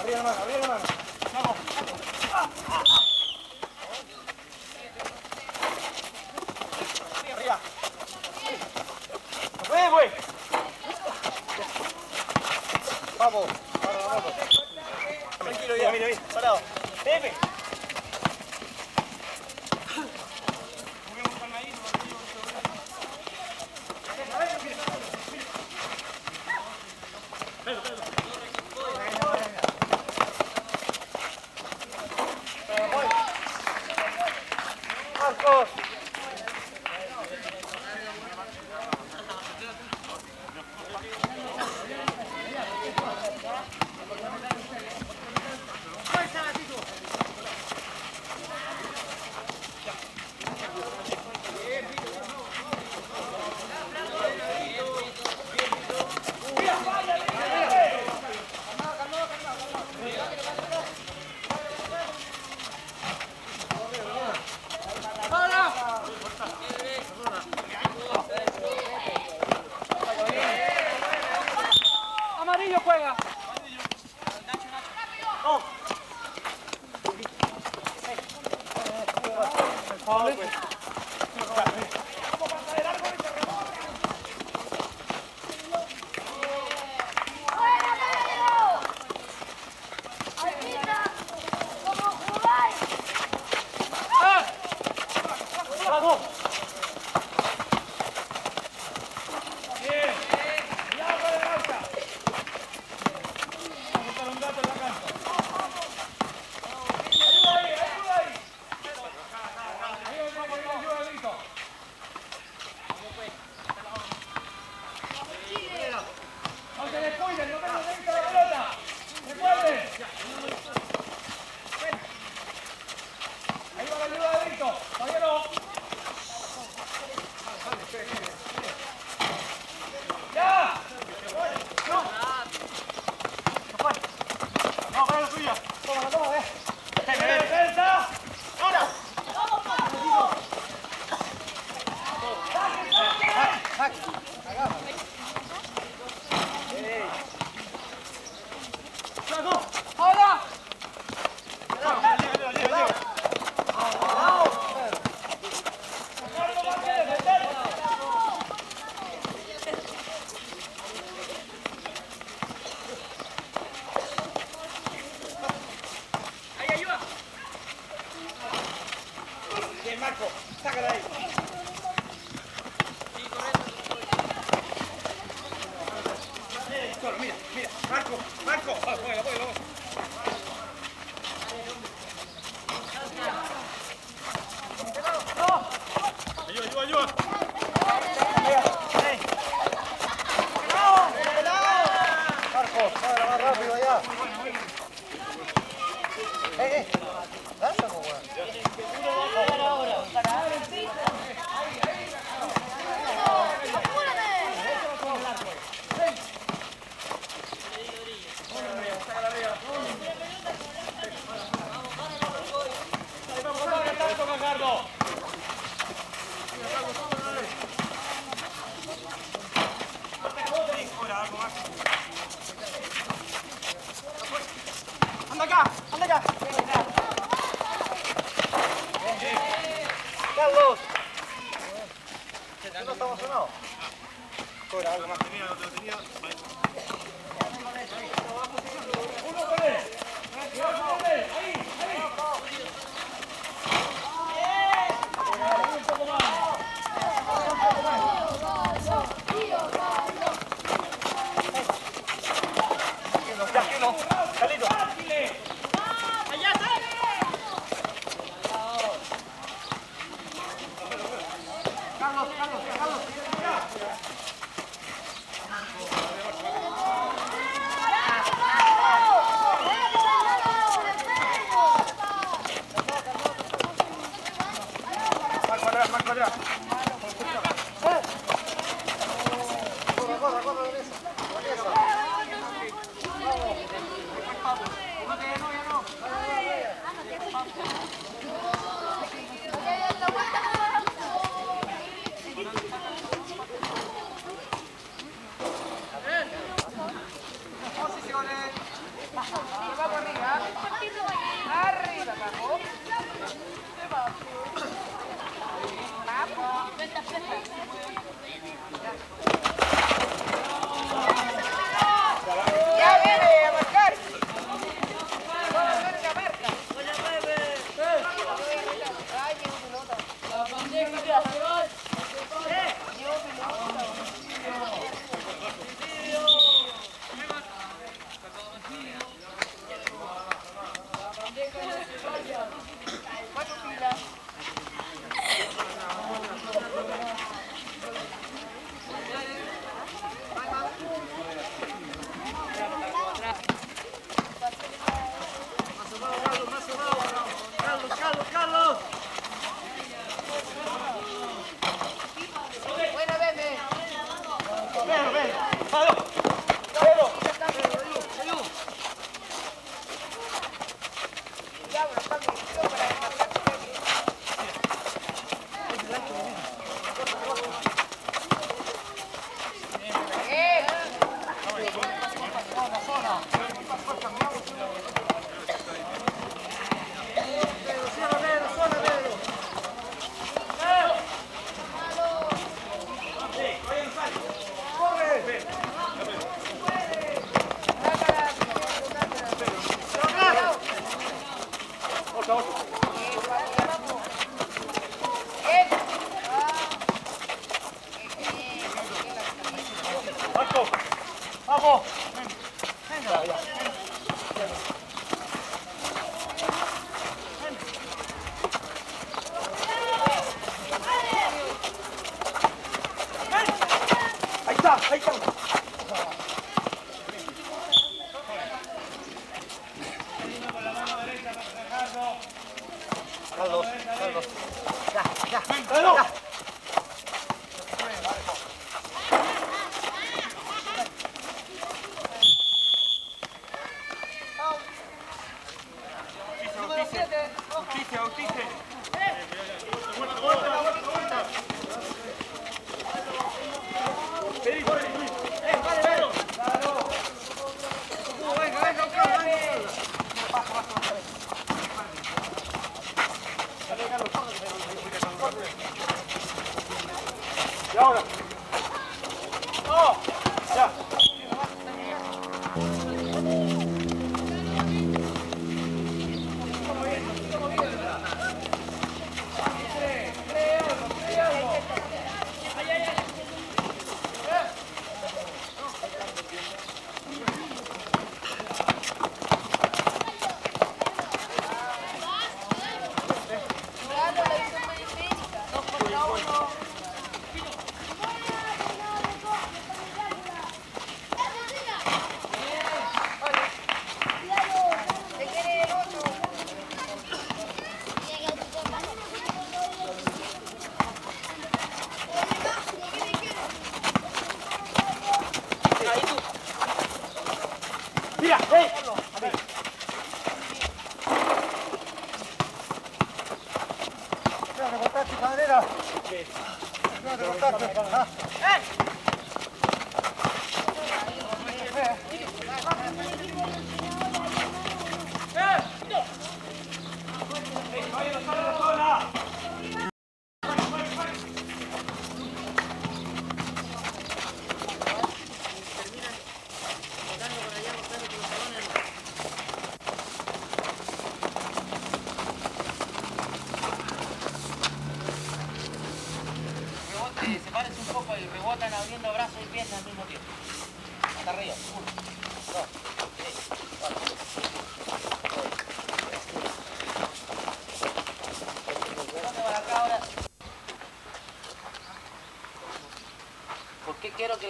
Arriba la mano, arriba la mano.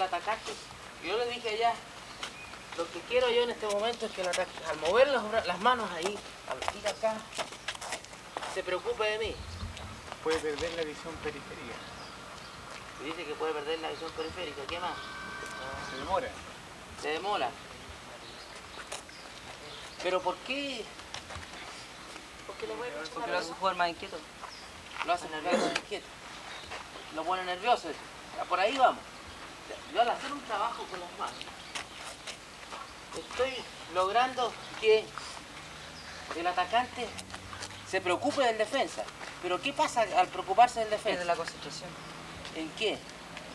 La atacaste? Yo le dije ya, lo que quiero yo en este momento es que la ataques. Al mover las, manos ahí, al ir acá, se preocupe de mí. puede perder la visión periférica. Y dice que puede perder la visión periférica. ¿Qué más? Se demora. Se demora. Pero ¿por qué? ¿Por qué le voy a Porque lo hace jugar más inquieto. Lo hace nervioso, inquieto. Lo pone nervioso. Por ahí vamos. Yo al hacer un trabajo con las manos, estoy logrando que el atacante se preocupe del defensa. Pero ¿qué pasa al preocuparse del defensa? la concentración. ¿En qué?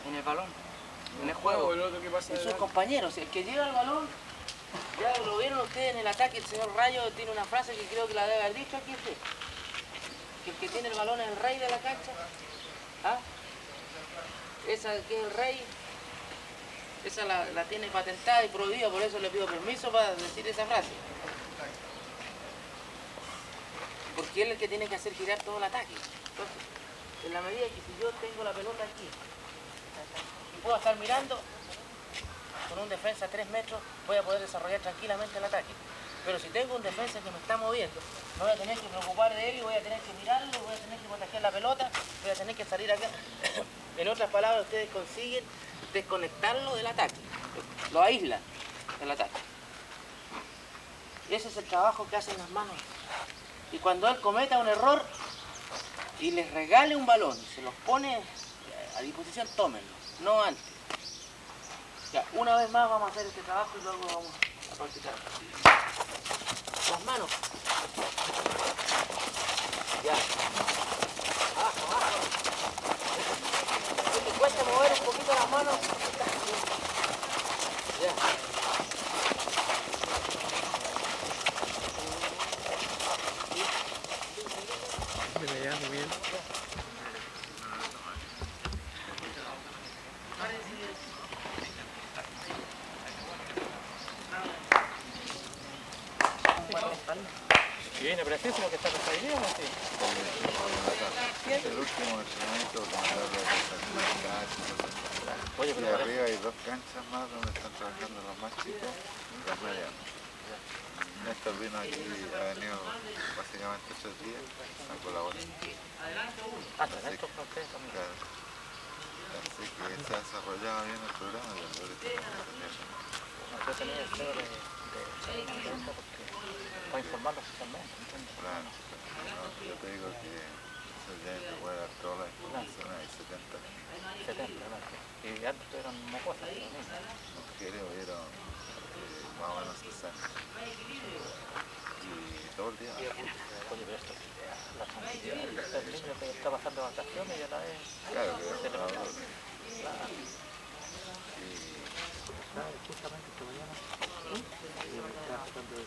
En el balón. En el Juego, juego. el otro que pasa En sus compañeros. El que lleva el balón, ya lo vieron ustedes en el ataque, el señor Rayo tiene una frase que creo que la debe haber dicho aquí usted. Que el que tiene el balón es el rey de la cancha. ¿Ah? Esa que es el rey, esa la, tiene patentada y prohibida, por eso le pido permiso para decir esa frase. Porque él es el que tiene que hacer girar todo el ataque. Entonces, en la medida que si yo tengo la pelota aquí y puedo estar mirando, con un defensa a 3 metros voy a poder desarrollar tranquilamente el ataque. Pero si tengo un defensa que me está moviendo, me voy a tener que preocupar de él y voy a tener que mirarlo, voy a tener que proteger la pelota, voy a tener que salir acá. en otras palabras, ustedes consiguen desconectarlo del ataque, lo aíslan del ataque. Ese es el trabajo que hacen las manos. Y cuando él cometa un error y les regale un balón, se los pone a disposición, tómenlo, no antes. Ya, una vez más vamos a hacer este trabajo y luego vamos a practicar. Las manos. Ya. Abajo, abajo. Si te cuesta mover un poquito las manos. Ya. Y viene preciso lo que está con esta idea, ¿no? Sí. El último entrenamiento la Oye, Y pero parece- arriba hay dos canchas más donde están trabajando los más chicos y los medianos. Néstor vino aquí, ha venido básicamente tres días a colaborar. Ah, también. Claro. Así que se ha desarrollado bien el programa y el ahorita estamos aprendiendo. Para informarlos ¿entiendes? Claro, no, yo te digo que que jugar a todas las instituciones, hay 70 70, claro. Y antes eran mocosas, pero niños. mujeres, hubieron eh, más o menos 60. Y todo el día. Oye, pero esto, la tranquilidad, el niño que está pasando vacaciones y a la vez Claro que pasó. y Claro, justamente este mañana. ¿Por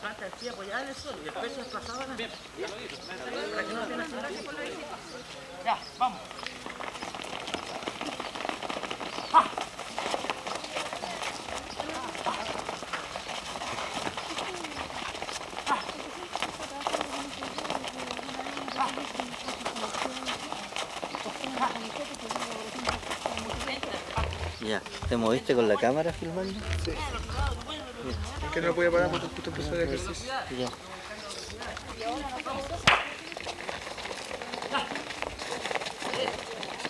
planta del apoyada en el y el peso desplazado en la Para que no tenga accidente con la bici. Ya, vamos. Ya. ¿Te moviste con la cámara filmando? Que no podía parar porque justo empezó el ejercicio. Ya.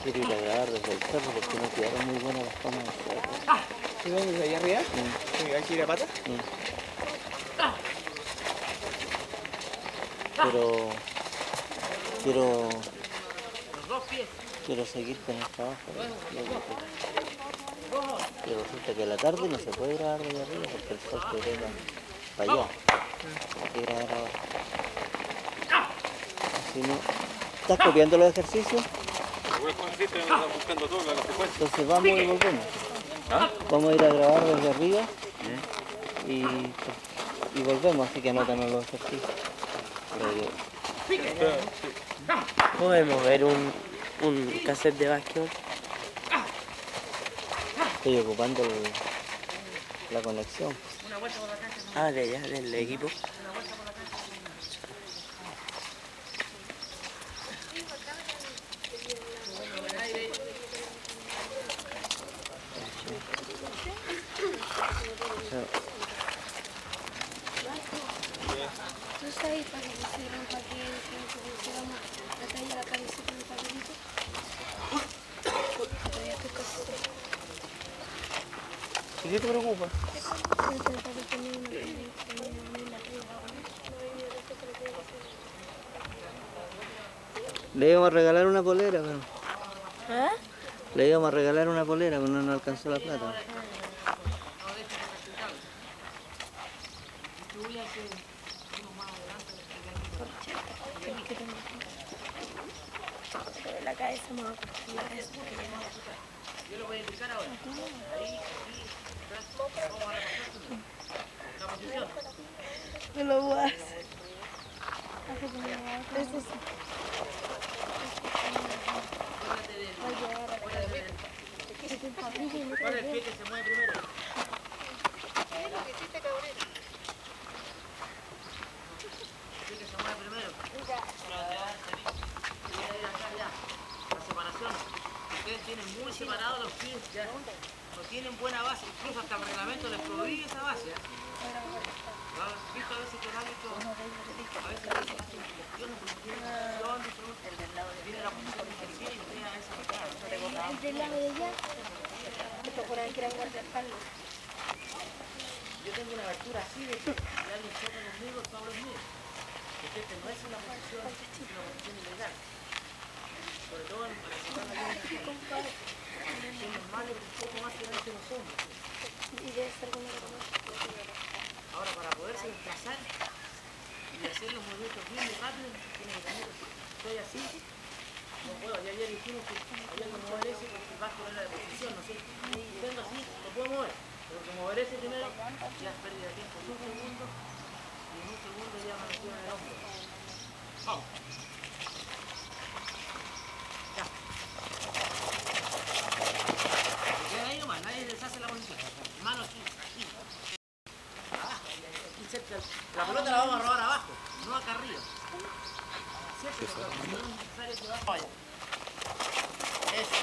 Quiero ir a grabar desde el cerro porque no quedaron muy buenas las tomas del cerro. ¿Sí, ven desde allá arriba? Sí. Sí, ¿Hay que ir a pata? Sí. Pero quiero quiero seguir con el trabajo. Que resulta que a la tarde no se puede grabar desde arriba porque el sol te pega para allá. Hay grabar ahora. Si no, ¿Estás copiando los ejercicios? Entonces vamos y volvemos. Vamos a ir a grabar desde arriba y, y volvemos, así que anótanos los ejercicios. Pero Podemos ver un, un cassette de básquetbol. Estoy ocupando la conexión. Ah, de allá, del equipo. ¿Tú sabes para que pusieron para que que pusiéramos la talla la camiseta en el papelito? Todavía estoy casi segura. ¿Y qué te preocupa? Pero para que poner una camiseta en la Le íbamos a regalar una polera, pero ¿Ah? le íbamos a regalar una polera, pero no nos alcanzó la plata. Pero la cabeza me va a cortar la cabeza porque ya No lo voy a hacer. Eso sí. ¿Cuál es el pie que se mueve primero? El pie que se mueve primero. La separación. Ustedes tienen muy separados los pies ya. No tienen buena base, incluso hasta el reglamento les prohíbe esa base. ¿eh? ¿Visto a veces que el árbitro a veces hace cuestiones porque tiene posición diferente? Tiene la del pie y ustedes a veces no El del lado de allá, tocó una vez que era guardaespaldas. Yo tengo una abertura así de que si alguien choca conmigo, es mío. Porque este no es una posición, una posición ilegal. Sobre todo en la más que la Ahora, para poderse desplazar y hacer los movimientos bien y rápidos, tiene que tener, estoy así, no puedo. Ya ayer dijimos que había que mover ese porque el vasco era de posición, no sé. Tengo así, lo puedo mover. Pero que mover ese primero, ya es pérdida de tiempo. Un segundo, y en un segundo ya me metí en el hombro. Vamos. hacer la. Manos aquí. Aquí cerca. La pelota la vamos a robar abajo, no acá arriba. Siempre Eso.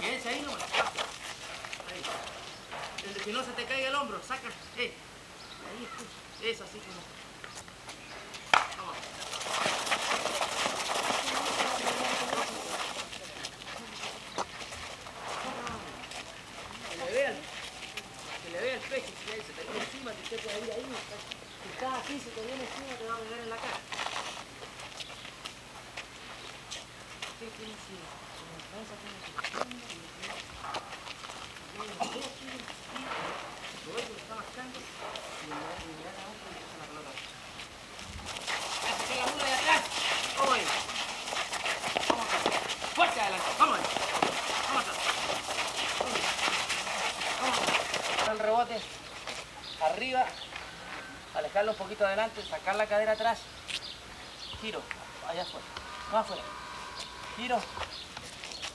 Quédense ahí nomás. Ahí. Desde que no se te caiga el hombro, saca. Eh. Ahí, pues. eso así como. Si ahí se te viene encima, que usted ahí. Si se te viene encima, te va a pegar en la cara. Que- que lo está mascando y inmediat- inmediatamente le pasa la pelota. ¡Hace la mula de atrás! ¡Vamos ahí! ¡Vamos acá! ¡Fuerte adelante! ¡Vamos ahí! ¡Vamos atrás! el rebote arriba, alejarlo un poquito adelante, sacar la cadera atrás, giro, allá afuera, más afuera, giro,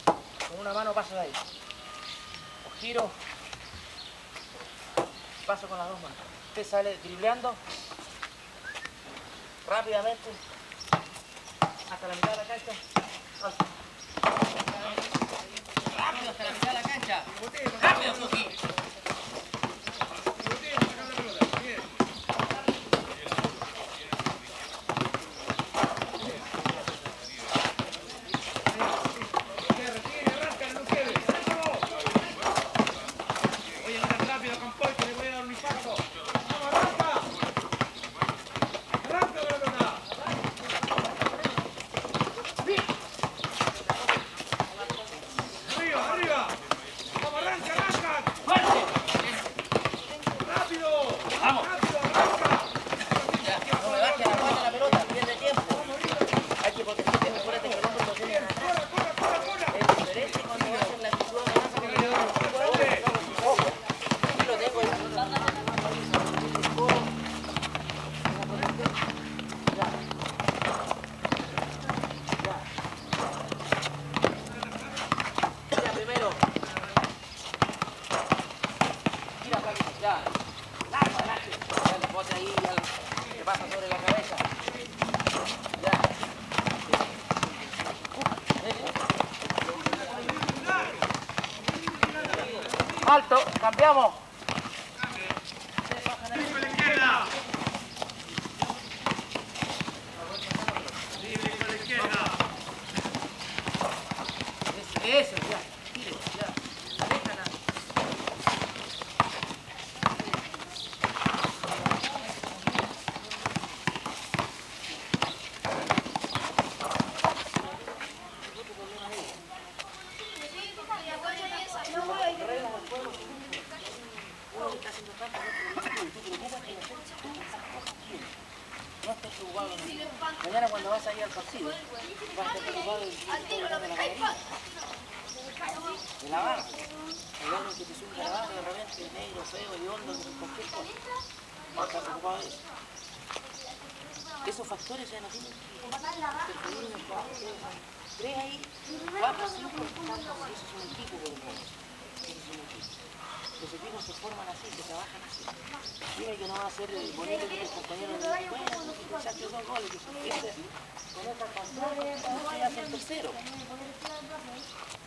con una mano paso de ahí, giro, paso con las dos manos. Usted sale dribleando rápidamente hasta la mitad de la cancha. Alza. Rápido hasta la mitad de la cancha. Rápido, Suki.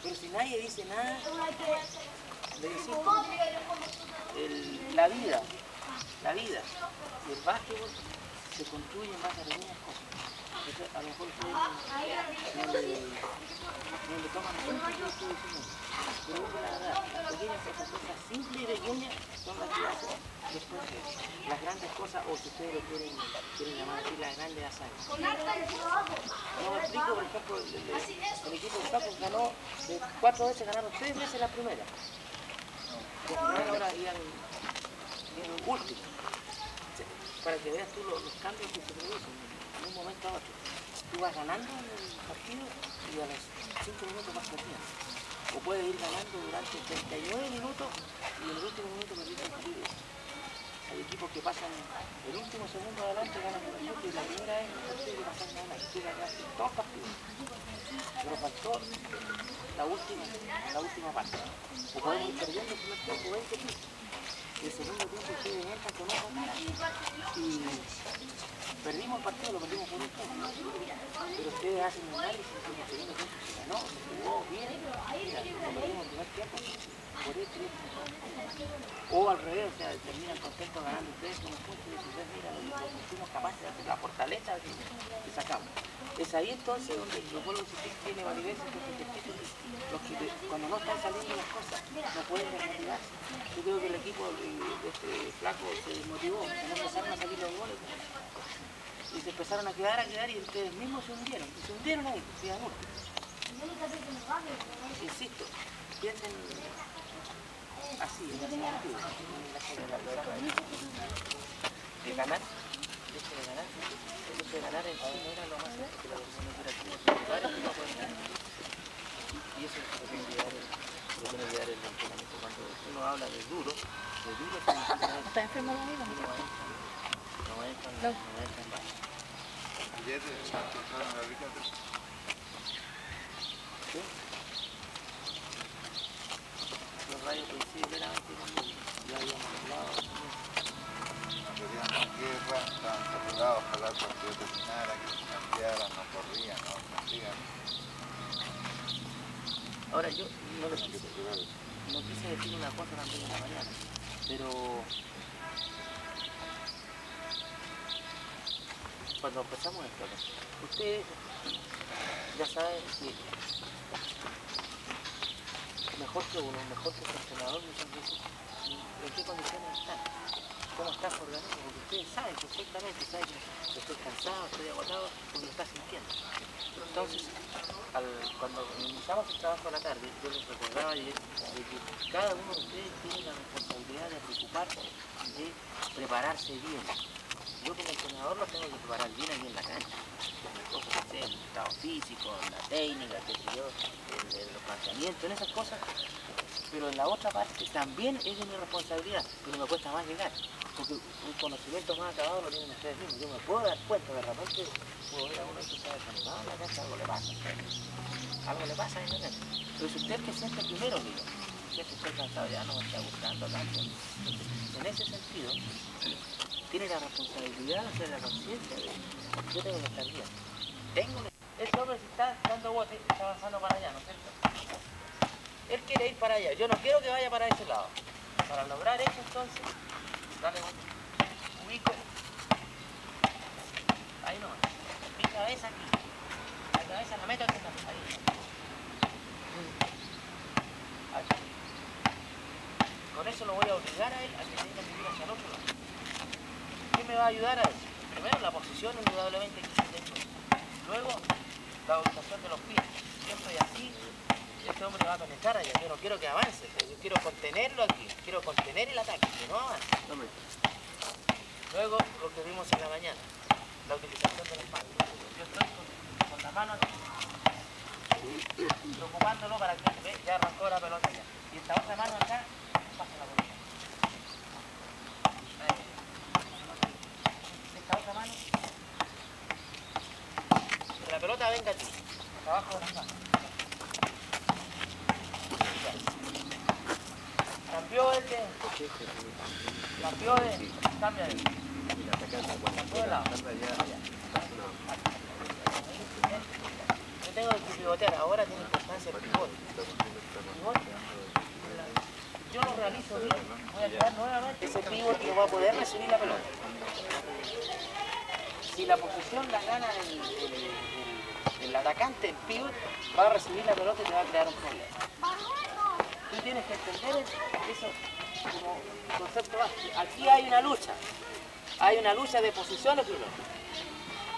Pero si nadie dice nada, el- la vida, la vida y el básquetbol se construye en base a pequeñas cosas. Entonces, a lo mejor ustedes no, no le, toman en cuenta que estoy diciendo. Pequeñas cosas, simples y pequeñas son las que hacen después las grandes cosas, o si ustedes lo quieren, quieren llamar así, las grandes hazañas. No explico, por ejemplo, el, el- el equipo de Paco ganó, cuatro veces ganaron tres veces la primera. Al final ahora iban, iban último. Para que veas tú los, los cambios que se producen de un momento a otro. Tú vas ganando en el partido y a los cinco minutos vas perdiendo. O puedes ir ganando durante 39 minutos y en el último minuto perdiste el partido. Hay equipos que pasan el último segundo adelante, ganan el partido y la primera vez en el partido que pasan ganar. Tú ganaste dos partidos. Pero faltó la última, la última parte. O podemos ir perdiendo el primer tiempo 20 puntos. El segundo tiempo entran con otra cara y Perdimos el partido, lo perdimos por un. Pero ustedes hacen un análisis dicen, el segundo tiempo se ganó, se jugó bien. Mira, lo perdimos el primer tiempo por este. O al revés, o sea, terminan contentos ganando ustedes con un punto y dicen, "Ves, mira, lo que fuimos capaces de hacer, la fortaleza que, que sacamos. Es ahí entonces donde lo vuelvo a insistir, tiene validez porque los que cuando no están saliendo las cosas no pueden desmotivarse. Yo creo que el equipo eh, de este flaco se desmotivó, no empezaron a salir los goles. Y se empezaron a quedar, a quedar y ustedes mismos se hundieron. Y se hundieron ahí, Ciudad Norte. Insisto, piensen así, en sentido. De ganar, hecho de ganar, el no que es. Y eso es lo que que el, el entrenamiento. Cuando uno habla de duro, de duro no no entra, no Los rayos coinciden guerra, estaban saturados, ojalá el partido terminara, que se cambiaran, no corrían, no ofendían. Ahora yo no les quise, no quise decir una cosa también en la mañana, pero cuando empezamos esto, ustedes ya saben que mejor que uno, mejor que su entrenador muchas veces, en qué condiciones están, cómo estás organizado, porque ustedes saben perfectamente, saben que estoy cansado, estoy agotado, porque lo estás sintiendo. Entonces, al- cuando iniciamos el trabajo a la tarde, yo les recordaba de que cada uno de ustedes tiene la responsabilidad de preocuparse de prepararse bien. Yo como entrenador lo tengo que preparar bien aquí en la cancha. Cosas que el estado físico, la técnica, qué el, el- los planteamientos, en esas cosas. Pero en la otra parte también es de mi responsabilidad, pero me cuesta más llegar. Porque un conocimiento más acabado lo tienen ustedes mismos. Yo me puedo dar cuenta, de repente puedo ver a uno que está desanimado en la cancha, algo le pasa. Algo le pasa en la cancha. Pero si usted es que siente primero es que estoy cansado, ya no me está gustando tanto. En ese sentido, tiene la responsabilidad, o sea, la conciencia de yo tengo que estar bien. Tengo que... Ese hombre si está dando bote, está avanzando para allá, ¿no es cierto? Él quiere ir para allá, yo no quiero que vaya para ese lado. Para lograr eso entonces, dale un ubico. Ahí no, mi cabeza aquí. La cabeza la meto aquí, ahí. Aquí. Con eso lo voy a obligar a él a que tenga que ir hacia el otro lado. ¿Qué me va a ayudar a eso? Primero la posición indudablemente que tengo. Luego la ubicación de los pies. Siempre así, este hombre va a penetrar allá. Yo no quiero que avance, pero yo quiero contenerlo aquí. Quiero contener el ataque, que no avance. Luego lo que vimos en la mañana, la utilización de la espalda. Yo estoy con, con la mano aquí, preocupándolo para que ya arrancó la pelota ya. Y esta otra mano acá, pasa la pelota. Esta otra mano, que la pelota venga aquí, abajo de las manos. Cambió el de, cambió de, cambia lado. Yo tengo que pivotear, ahora tiene importancia el pivote. Yo lo realizo bien, voy a quedar nuevamente. Ese pivote va a poder recibir la pelota. Si la posición la gana el- el atacante, el pivot, va a recibir la pelota y te va a crear un problema. Tú tienes que entender eso como concepto básico. Aquí hay una lucha. Hay una lucha de posiciones primero.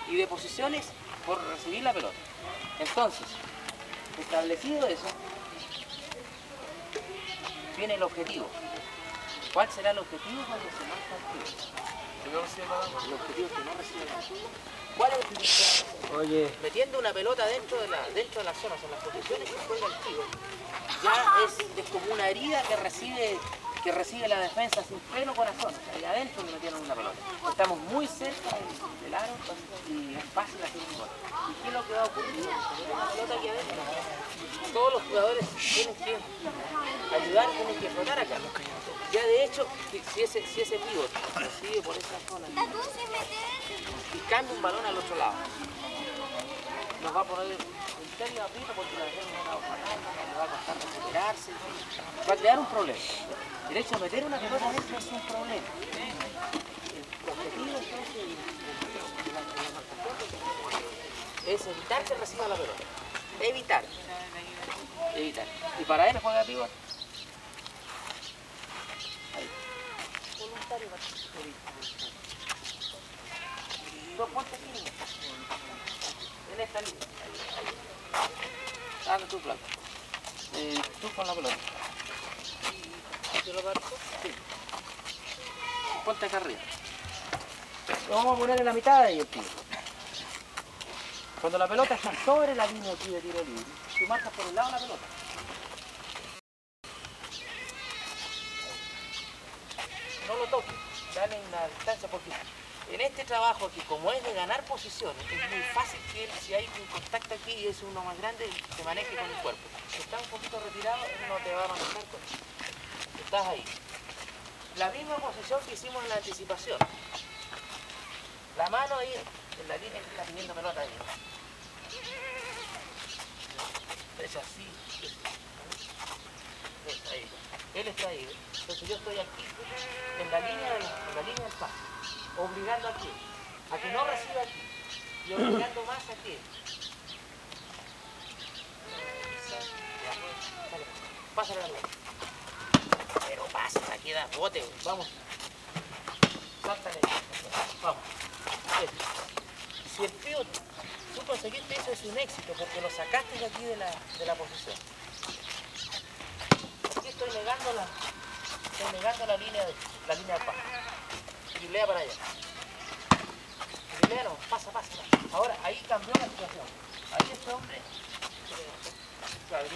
Y de posiciones por recibir la pelota. Entonces, establecido eso, viene el objetivo. ¿Cuál será el objetivo cuando se marca el tiro? El objetivo es que no recibe la pelota. ¿Cuál es el objetivo? Oye, metiendo una pelota dentro de la, dentro de las zonas, en las posiciones que juega el tío, ya es, es como una herida que recibe, que recibe la defensa sin pelo corazón. O sea, allá adentro le metieron una pelota. Estamos muy cerca del, del aro y es fácil hacer un gol. ¿Y qué es lo que va a ocurrir? La pelota aquí adentro. Todos los jugadores tienen que ayudar, tienen que flotar acá. Ya de hecho, si si ese, si ese pivot recibe por esa zona, y cambia un balón al otro lado. Nos va a poner un serio aprieto porque la gente no va a le va a costar recuperarse, va a crear un problema. El hecho de meter una pelota adentro es un problema. El objetivo entonces es evitar que reciba la pelota. Evitar. Evitar. Y para eso juega pivot. Voluntario, Dos ponte aquí, niña. En esta línea. Dame tu plato. Eh, tú con la pelota. ¿Yo lo marco? Sí. Ponte acá arriba. Lo vamos a poner en la mitad de ahí el tiro. Cuando la pelota está sobre la línea aquí de tiro libre, tú marcas por el lado la pelota. No lo toques, dale una distancia porque en este trabajo aquí, como es de ganar posiciones, es muy fácil que si hay un contacto aquí y es uno más grande, se maneje con el cuerpo. Si está un poquito retirado, no te va a manejar con eso. Estás ahí. La misma posición que hicimos en la anticipación. La mano ahí, en la línea que está teniendo pelota ahí. Es así. Ahí. Él está ahí. Entonces yo estoy aquí, en la línea, de en la línea del pase, obligando aquí, a que no reciba aquí, y obligando más. Ya, dale, Pásale la pelota. Pero pasa, aquí da bote, vamos. Sáltale. Vamos. Esto. Si el tío, tú conseguiste eso es un éxito porque lo sacaste de aquí de la, de la posición. Aquí estoy negando la, estoy negando la línea la línea de pase. Driblea para allá. Driblea no, pasa, pasa. Ahora, ahí cambió la situación. Ahí este hombre, eh, claro,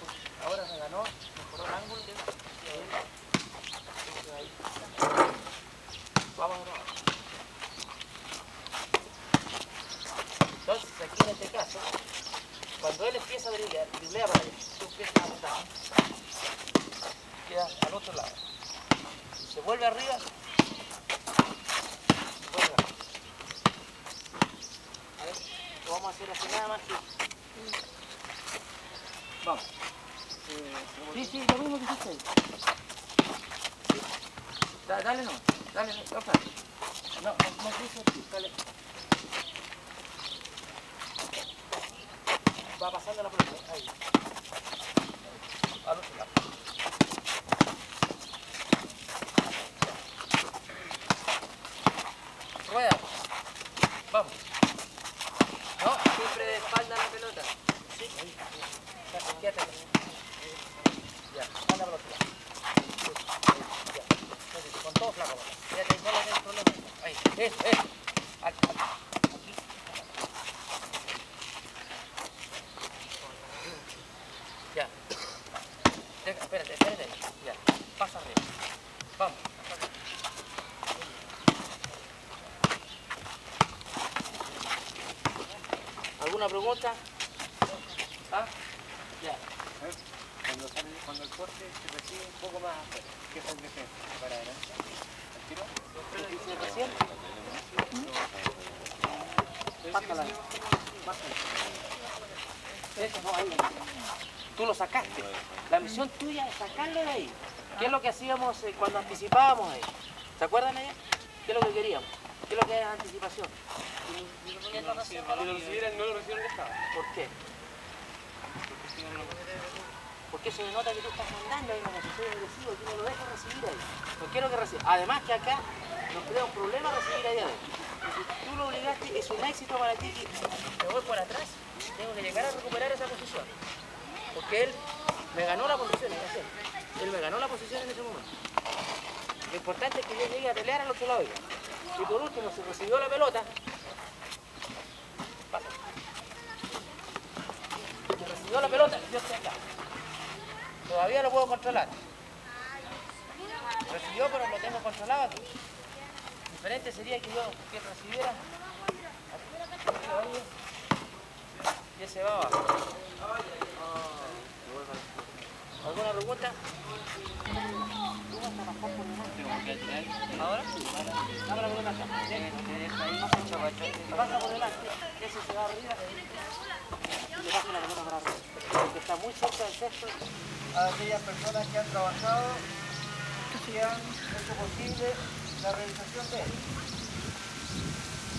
porque ahora me ganó, mejoró el ángulo. Vamos. Entonces, aquí en este caso, cuando él empieza a driblear, driblea para allá, tú empiezas a botar. Queda al otro lado. Se vuelve arriba. Se vuelve arriba. A ver, lo vamos a hacer así nada más que. Vamos. Sí, sí, lo mismo que hiciste ahí. Sí. Da- dale no, dale, no, no, no, no, cruces tú, dale. Va pasando la pelota, ahí. Al otro lado. Rueda. Vamos. No, Siempre de espalda la pelota. sí, ahí. Ya, quédate ahí. Ya, anda por otro lado. Sí, ya. Entonces, Con todo flaco, papá. Quédate ahí, no le des problema. Ahí, eso, eso. Aquí. Aquí. Ya. Deja, espérate, espérate. ahí. Ya. Pasa arriba. Vamos. ¿Alguna pregunta? ¿Ah? Ya. Cuando, sale, cuando el corte se recibe un poco más afuera, ¿qué es el defensa? ¿Para adelante? ¿Al tiro? ¿Qué dice recién? Eso no, ahí. Tú lo sacaste. La misión tuya es sacarlo de ahí. ¿Qué es lo que hacíamos eh, cuando anticipábamos ahí? ¿Se acuerdan ahí? ¿Qué es lo que queríamos? ¿Qué es lo que es anticipación? Que lo recibieran, no lo que estaba. ¿Por qué? Porque eso denota que tú estás mandando ahí una posición agresiva y tú no lo dejas recibir ahí. No quiero que reciba. Además que acá nos crea un problema recibir ahí adentro. Si tú lo obligaste, es un éxito para ti que me voy por atrás, tengo que llegar a recuperar esa posición. Porque él me ganó la posición, es así. Él me ganó la posición en ese momento. Lo importante es que yo llegue a pelear al otro lado. Y por último, si recibió la pelota, pasa. La pelota, estoy acá. Todavía lo puedo controlar. Recibió, pero lo tengo controlado aquí. Diferente sería que yo que recibiera y ese va abajo. ¿Alguna pregunta? Ahora, Dame la pelota acá. te deja ahí, chaval. pasa por delante, ese se va arriba le pasa la pelota para arriba. Porque está muy cerca del cesto. a aquellas personas que han trabajado que han hecho posible la realización de él.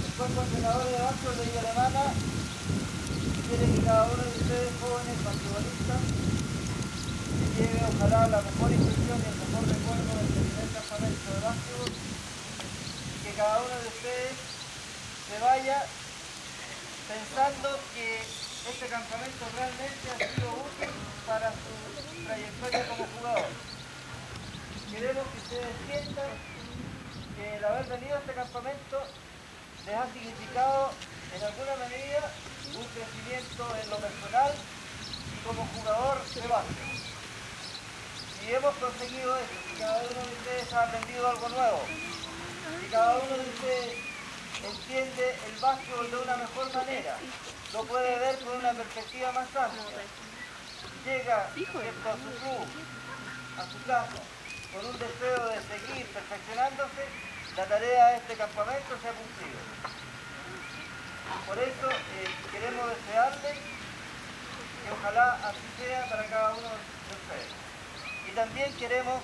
El cuerpo entrenador de básquetbol de Villa Alemana quiere que cada uno de ustedes jóvenes basquetbolistas lleve ojalá la mejor impresión y el mejor recuerdo del primer campamento de básquetbol y que cada uno de ustedes se vaya pensando que este campamento realmente ha sido útil para su trayectoria como jugador. Queremos que ustedes sientan que el haber venido a este campamento les ha significado en alguna medida un crecimiento en lo personal y como jugador de básquet. Si hemos conseguido eso, si cada uno de ustedes ha aprendido algo nuevo, si cada uno de ustedes entiende el básquetbol de una mejor manera, lo puede ver con una perspectiva más amplia. Llega a su club, a su casa, con un deseo de seguir perfeccionándose, la tarea de este campamento se ha cumplido. Por eso eh, queremos desearles que ojalá así sea para cada uno de ustedes. Y también queremos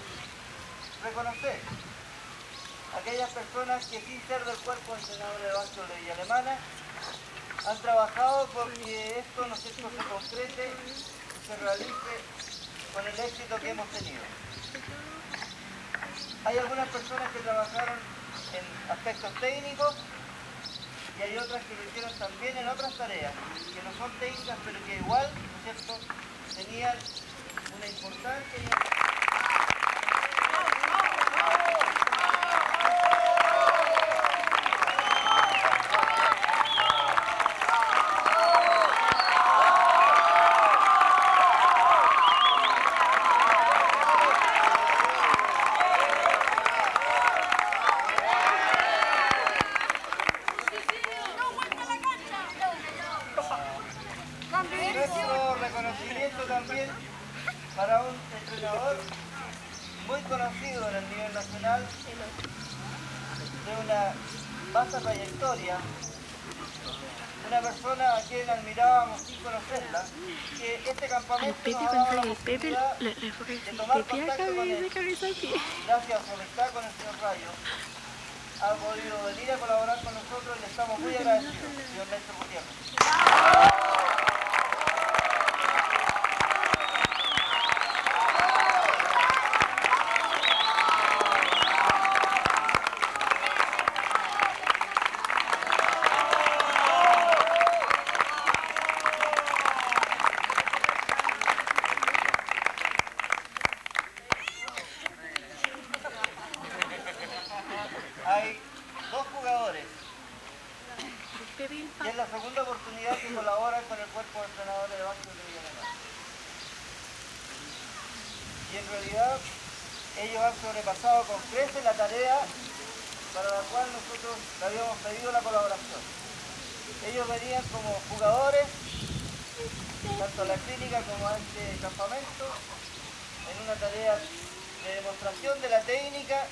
reconocer a aquellas personas que sin ser del cuerpo entrenador de básquetbol de Villa Alemana han trabajado porque esto no se concrete y se realice con el éxito que hemos tenido. Hay algunas personas que trabajaron en aspectos técnicos y hay otras que lo hicieron también en otras tareas, que no son técnicas, pero que igual, ¿no es cierto?, tenían una importancia y Nuestro reconocimiento también para un entrenador muy conocido en el nivel nacional, de una vasta trayectoria, a quien admirábamos sin conocerla, que este Al campamento Pepe nos ha cuando dado la sale el Pepe, posibilidad le, le fue de tomar Pepe contacto con de él. cabeza aquí. gracias a su amistad con el señor Rayo, ha podido venir a colaborar con nosotros y le estamos muy agradecidos, señor Néstor Gutiérrez. Hay dos jugadores Pepe y el y es la segunda oportunidad que colaboran con el cuerpo de entrenadores de básquet de Villa Alemana. Y en realidad ellos han sobrepasado con creces la tarea para la cual nosotros le habíamos pedido la colaboración. Ellos venían como jugadores, tanto a la clínica como a este campamento, en una tarea de demostración de la técnica,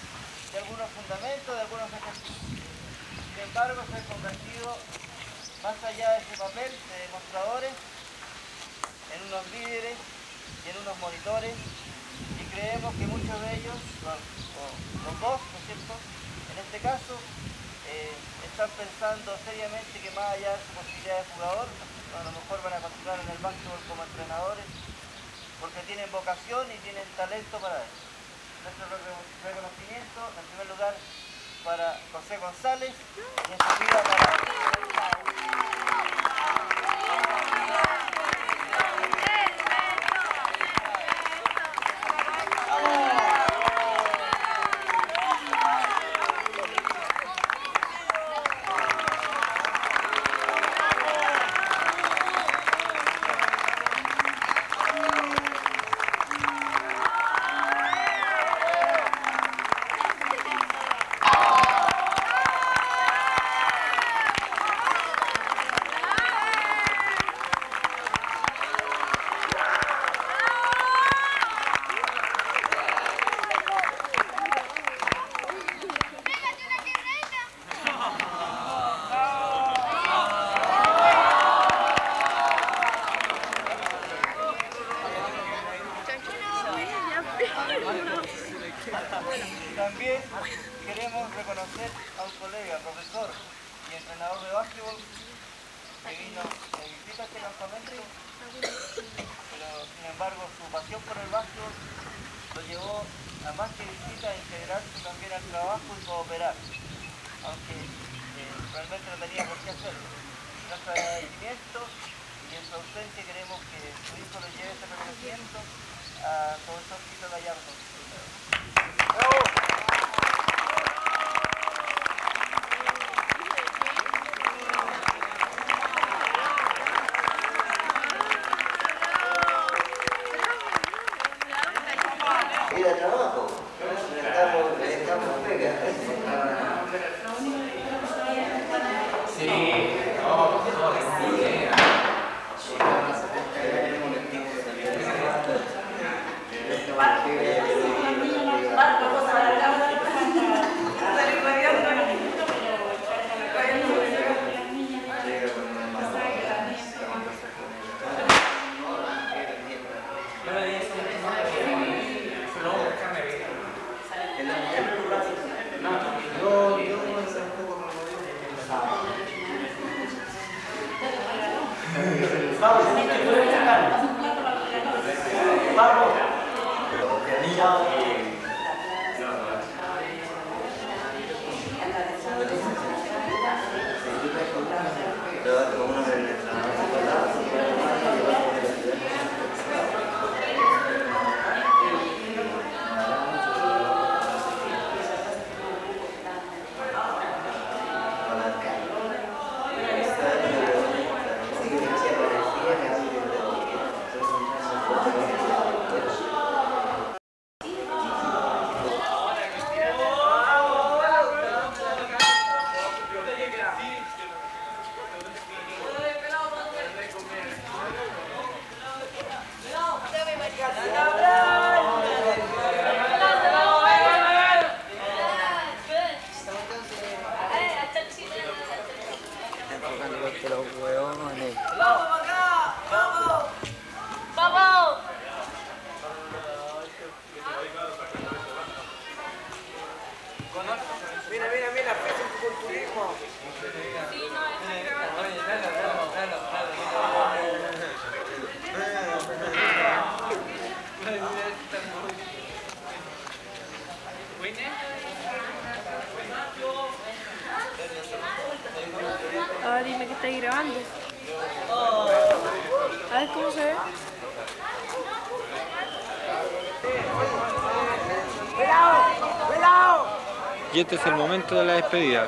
de algunos fundamentos, de algunos ejercicios. Sin embargo, se han convertido, más allá de ese papel de demostradores, en unos líderes y en unos monitores, y creemos que muchos de ellos, los, o- los dos, ¿no es cierto?, en este caso, eh, están pensando seriamente que más allá de su posibilidad de jugador, a lo mejor van a continuar en el básquetbol como entrenadores, porque tienen vocación y tienen talento para eso. Nuestro re- reconocimiento, en primer lugar, para José González y pegar. este es el momento de la despedida.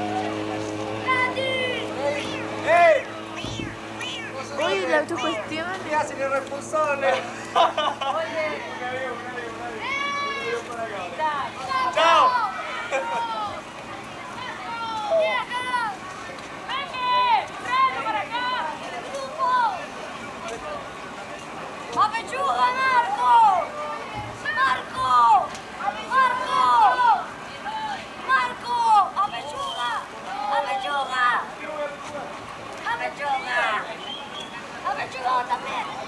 tu cuestión. Ya, señor. Eh. จอจะแม่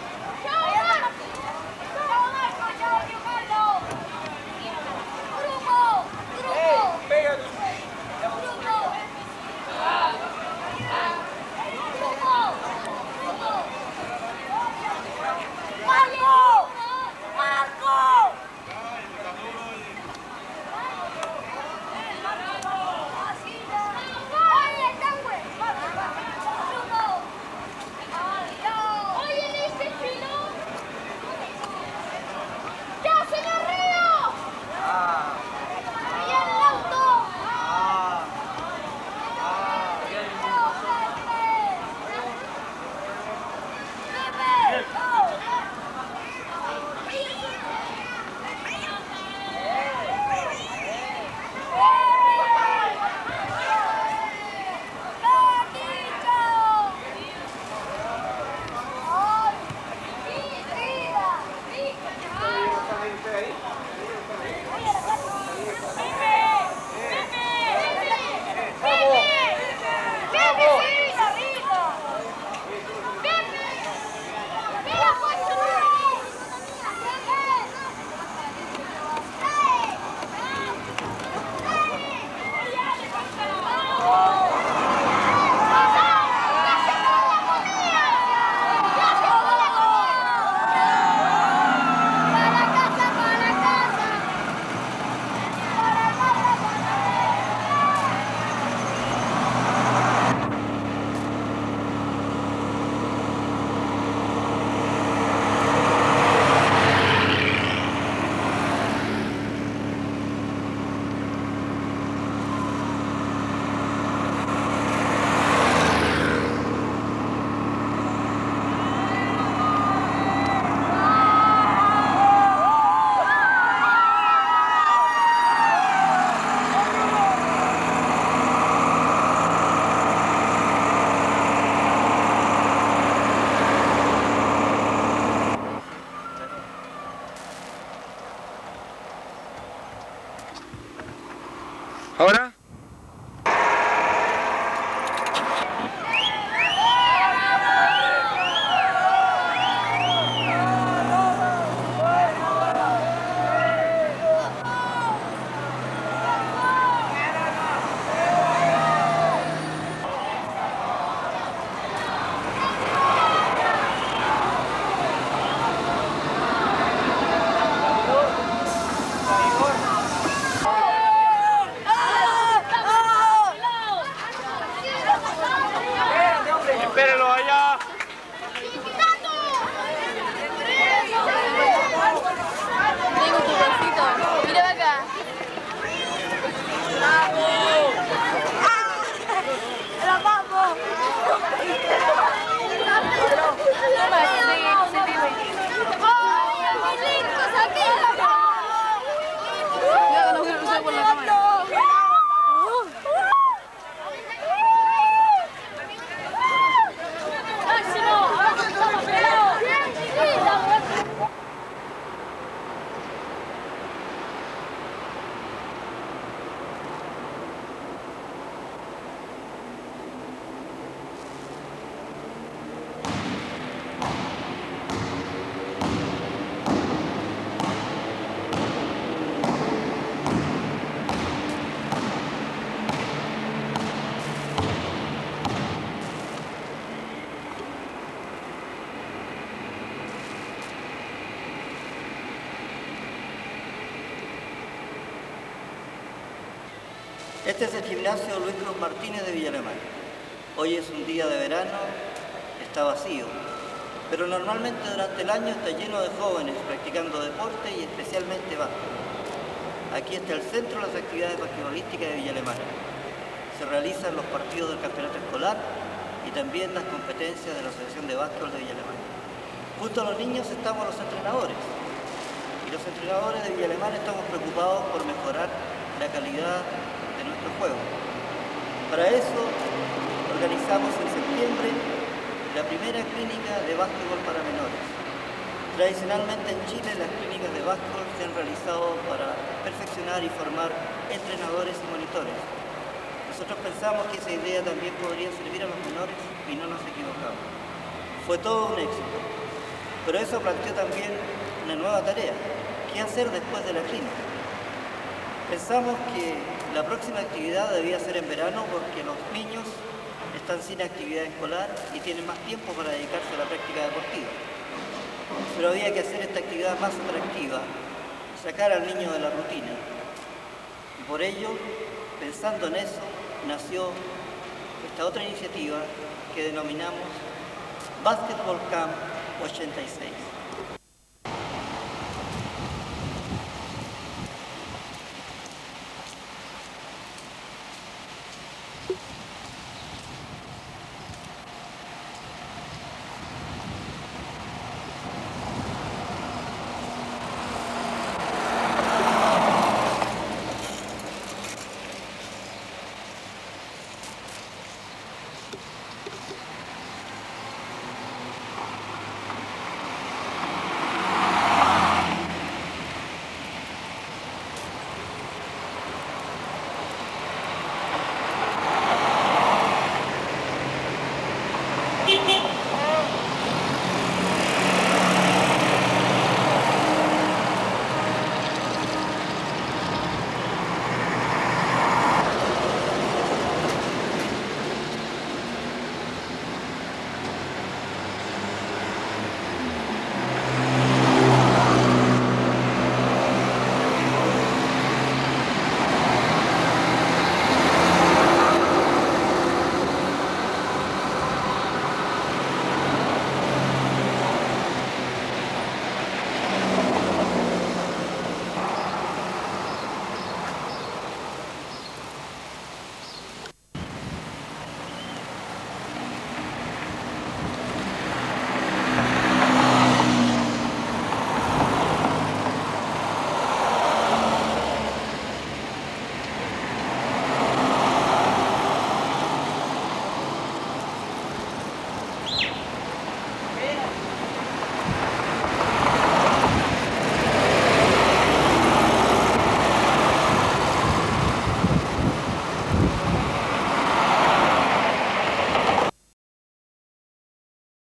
¿Ahora? Este es el gimnasio Luis Cruz Martínez de Villa Alemana. Hoy es un día de verano, está vacío, pero normalmente durante el año está lleno de jóvenes practicando deporte y especialmente básquet. Aquí está el centro de las actividades basquetbolísticas de Villa Alemana. Se realizan los partidos del campeonato escolar y también las competencias de la Asociación de Básquetbol de Villa Alemana. Junto a los niños estamos los entrenadores. Y los entrenadores de Villa Alemana estamos preocupados por mejorar la calidad juego. Para eso organizamos en septiembre la primera clínica de básquetbol para menores. Tradicionalmente en Chile las clínicas de básquetbol se han realizado para perfeccionar y formar entrenadores y monitores. Nosotros pensamos que esa idea también podría servir a los menores y no nos equivocamos. Fue todo un éxito. Pero eso planteó también una nueva tarea. ¿Qué hacer después de la clínica? Pensamos que la próxima actividad debía ser en verano porque los niños están sin actividad escolar y tienen más tiempo para dedicarse a la práctica deportiva. Pero había que hacer esta actividad más atractiva, sacar al niño de la rutina. Y por ello, pensando en eso, nació esta otra iniciativa que denominamos Basketball Camp 86.